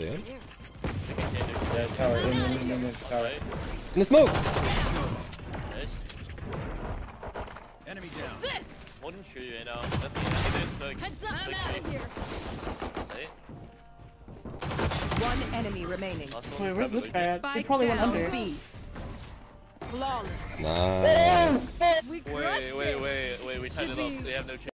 Yeah. Yeah, tower. In, in, in, in, in, tower. In the smoke! Nice. Enemy down. This! One shoot you, know. In smoke. Heads up, I'm out of here. Say. One enemy remaining. Wait, where's this guy at? He probably went under. B. Flawless. Nice. We oh, Wait, wait, wait, wait, we tied it off. up. They have no chance.